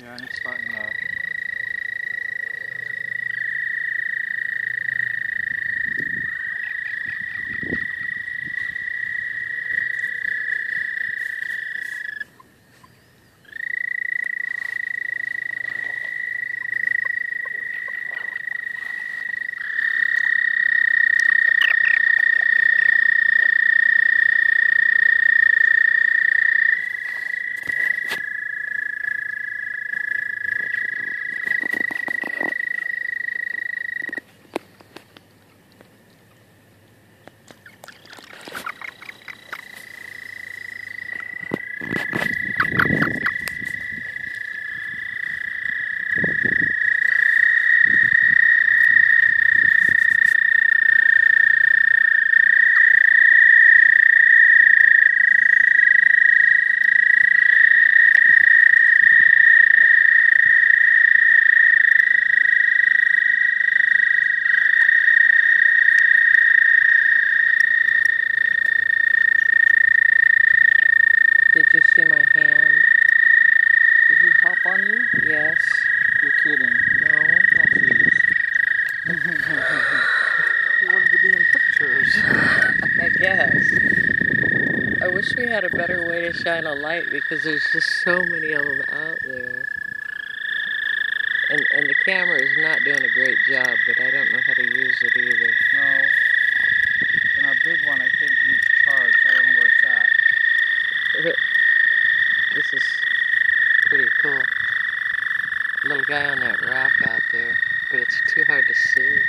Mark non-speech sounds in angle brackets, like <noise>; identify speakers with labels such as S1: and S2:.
S1: Yeah, and it's starting.
S2: We had a better way to shine a light because there's just so many of them out there. And, and the camera is not doing a great job, but I don't know how to use it either.
S1: No. And our big one, I think, needs charge. I don't know where it's at. <laughs>
S2: This is pretty cool. Little guy on that rock out there, but it's too hard to see.